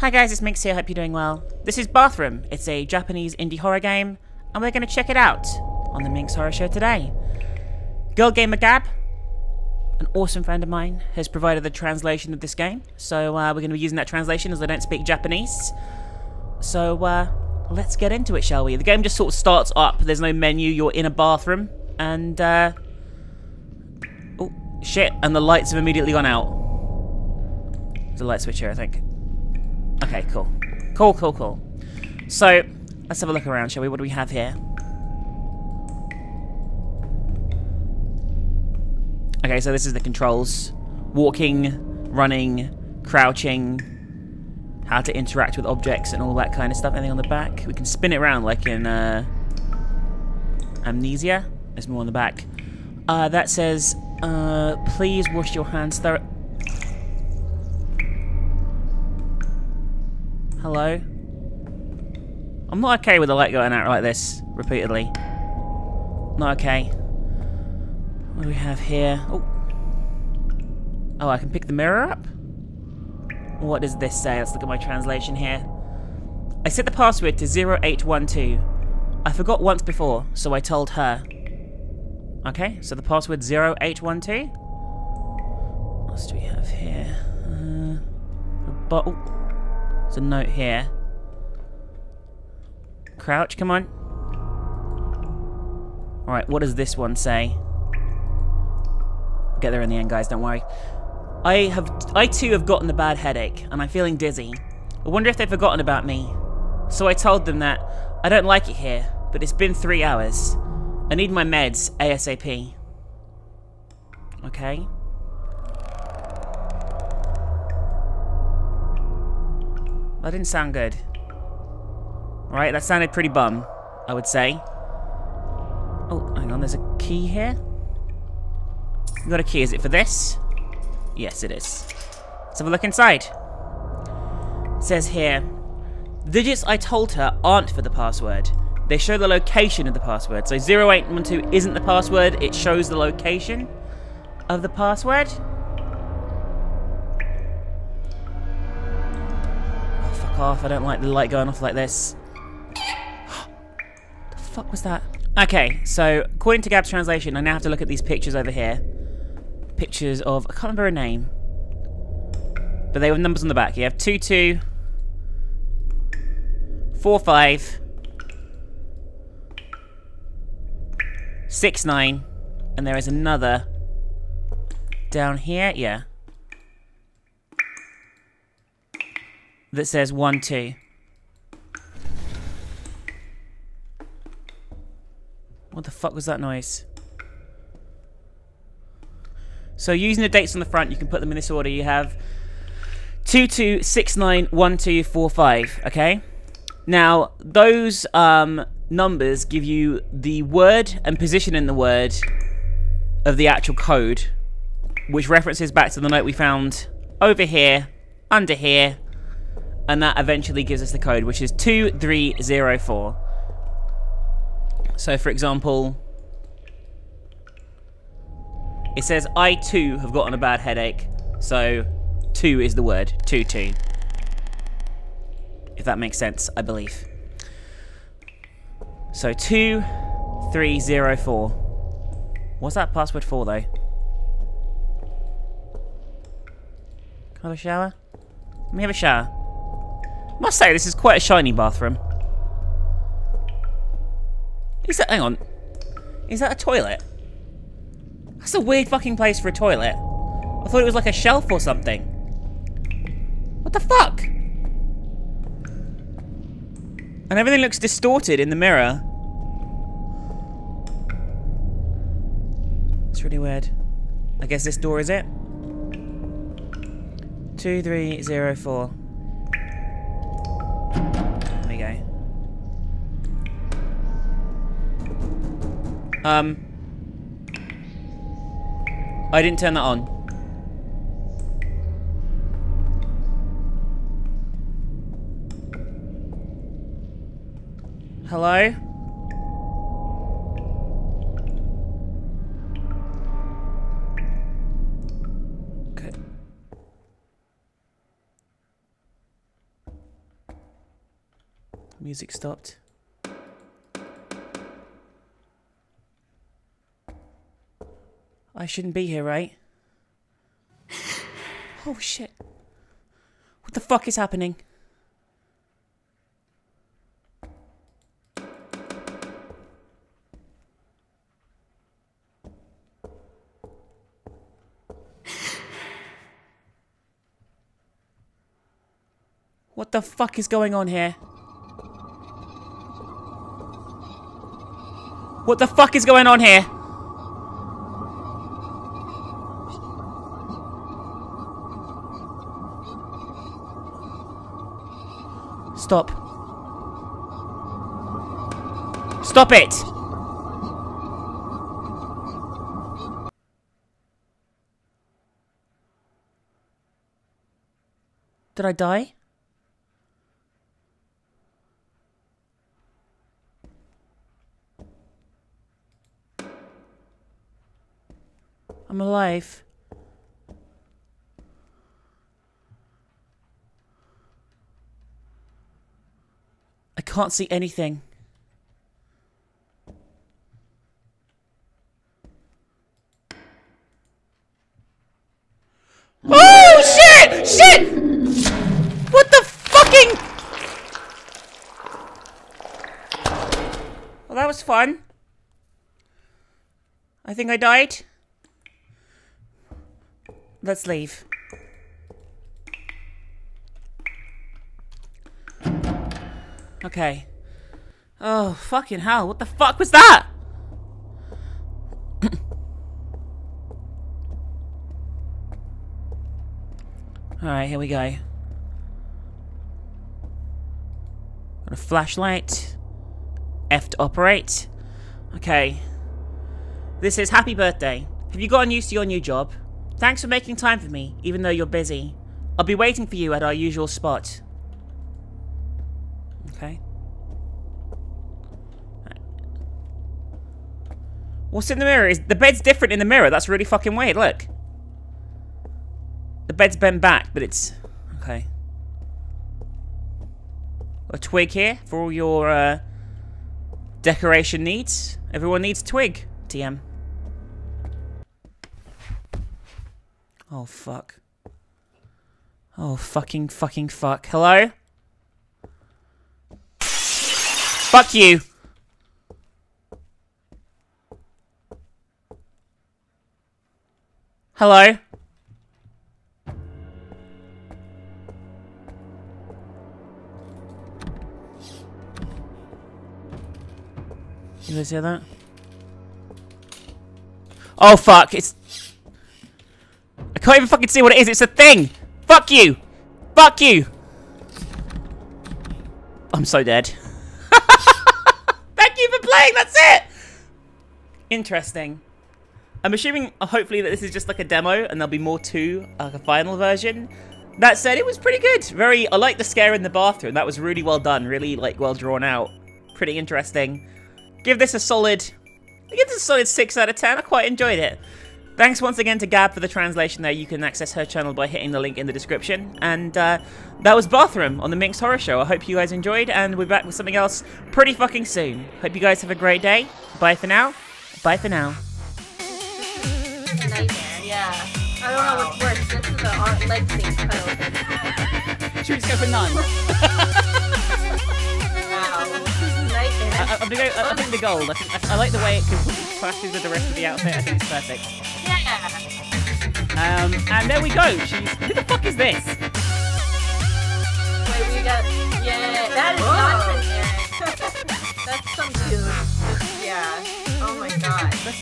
Hi guys, it's Minx here, hope you're doing well. This is Bathroom. It's a Japanese indie horror game, and we're going to check it out on the Minx Horror Show today. Girl Gamer Gab, an awesome friend of mine, has provided the translation of this game, so uh, we're going to be using that translation as I don't speak Japanese. So, uh, let's get into it, shall we? The game just sort of starts up, there's no menu, you're in a bathroom, and, uh... Oh, shit, and the lights have immediately gone out. There's a light switch here, I think. Okay, cool. Cool, cool, cool. So, let's have a look around, shall we? What do we have here? Okay, so this is the controls. Walking, running, crouching, how to interact with objects and all that kind of stuff. Anything on the back? We can spin it around like in uh, Amnesia. There's more on the back. Uh, that says, uh, please wash your hands thoroughly. Hello? I'm not okay with the light going out like this repeatedly. Not okay. What do we have here? Oh. Oh, I can pick the mirror up? What does this say? Let's look at my translation here. I set the password to 0812. I forgot once before, so I told her. Okay, so the password 0812. What else do we have here? Uh, a bottle. There's a note here. Crouch, come on. Alright, what does this one say? We'll get there in the end, guys, don't worry. I have, I too have gotten a bad headache, and I'm feeling dizzy. I wonder if they've forgotten about me. So I told them that I don't like it here, but it's been three hours. I need my meds ASAP. Okay. That didn't sound good. Right, that sounded pretty bum, I would say. Oh, hang on, there's a key here? You got a key, is it for this? Yes, it is. Let's have a look inside. It says here, digits I told her aren't for the password. They show the location of the password. So 0812 isn't the password, it shows the location of the password. Off. I don't like the light going off like this. the fuck was that? Okay, so according to Gab's translation, I now have to look at these pictures over here. Pictures of, I can't remember a name. But they have numbers on the back. You have 2, 2, 4, 5, 6, 9, and there is another down here. Yeah. That says 1, 2. What the fuck was that noise? So using the dates on the front, you can put them in this order. You have 22691245, okay? Now, those um, numbers give you the word and position in the word of the actual code, which references back to the note we found over here, under here, and that eventually gives us the code, which is 2304. So, for example, it says, I too have gotten a bad headache. So, 2 is the word, 2 2. If that makes sense, I believe. So, 2304. What's that password for, though? Can I have a shower? Let me have a shower. Must say, this is quite a shiny bathroom. Is that, hang on. Is that a toilet? That's a weird fucking place for a toilet. I thought it was like a shelf or something. What the fuck? And everything looks distorted in the mirror. It's really weird. I guess this door is it? 2304. Um, I didn't turn that on. Hello? Music stopped. I shouldn't be here, right? Oh shit. What the fuck is happening? What the fuck is going on here? What the fuck is going on here? Stop. Stop it! Did I die? I'm alive. Can't see anything. Oh shit! Shit! What the fucking Well that was fun. I think I died. Let's leave. Okay. Oh, fucking hell. What the fuck was that? Alright, here we go. Got a flashlight. F to operate. Okay. This is happy birthday. Have you gotten used to your new job? Thanks for making time for me, even though you're busy. I'll be waiting for you at our usual spot. Okay. What's in the mirror? Is the bed's different in the mirror? That's really fucking weird. Look. The bed's bent back, but it's okay. A twig here for all your uh, decoration needs. Everyone needs twig. TM. Oh fuck. Oh fucking fucking fuck. Hello? Fuck you. Hello? You guys hear that? Oh fuck, it's... I can't even fucking see what it is, it's a thing! Fuck you! Fuck you! I'm so dead. Thank you for playing, that's it! Interesting. I'm assuming, uh, hopefully, that this is just like a demo and there'll be more to like a final version. That said, it was pretty good. Very, I like the scare in the bathroom. That was really well done. Really, like, well drawn out. Pretty interesting. Give this a solid, I give this a solid 6 out of 10. I quite enjoyed it. Thanks once again to Gab for the translation there. You can access her channel by hitting the link in the description. And uh, that was Bathroom on the Minx Horror Show. I hope you guys enjoyed, and we'll be back with something else pretty fucking soon. Hope you guys have a great day. Bye for now. Bye for now. I don't know what's worse. This is a leg thing cut Should we just go for none? I, I, think I, I think the gold. I, think, I, I like the way it completely clashes with the rest of the outfit. I think it's perfect. Yeah. Um, and there we go. She's. Who the fuck is this? Wait, we got. Yeah, that is Whoa. nonsense, Eric. That's some dude. Yeah. Oh my god.